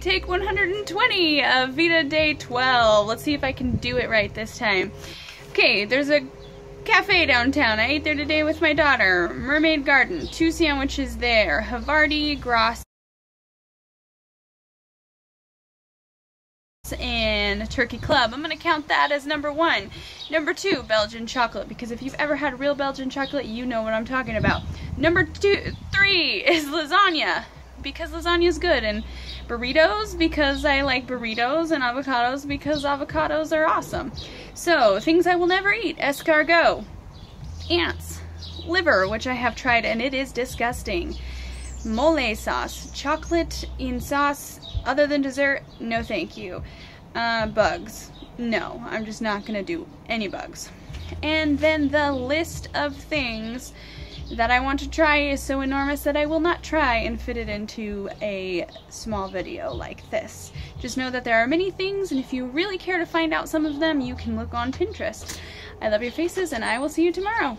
Take 120 of VEDA Day 12. Let's see if I can do it right this time. Okay, there's a cafe downtown. I ate there today with my daughter. Mermaid Garden, two sandwiches there. Havarti, Gross, and Turkey Club. I'm going to count that as number one. Number two, Belgian chocolate, because if you've ever had real Belgian chocolate, you know what I'm talking about. Number two, three is lasagna, because lasagna is good, and burritos, because I like burritos, and avocados, because avocados are awesome. So, things I will never eat, escargot, ants, liver, which I have tried, and it is disgusting. Mole sauce, chocolate in sauce, other than dessert, no thank you. Uh, bugs, no, I'm just not gonna do any bugs. And then the list of things that I want to try is so enormous that I will not try and fit it into a small video like this. Just know that there are many things, and if you really care to find out some of them, you can look on Pinterest. I love your faces, and I will see you tomorrow.